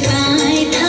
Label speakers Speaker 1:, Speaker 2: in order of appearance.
Speaker 1: পায়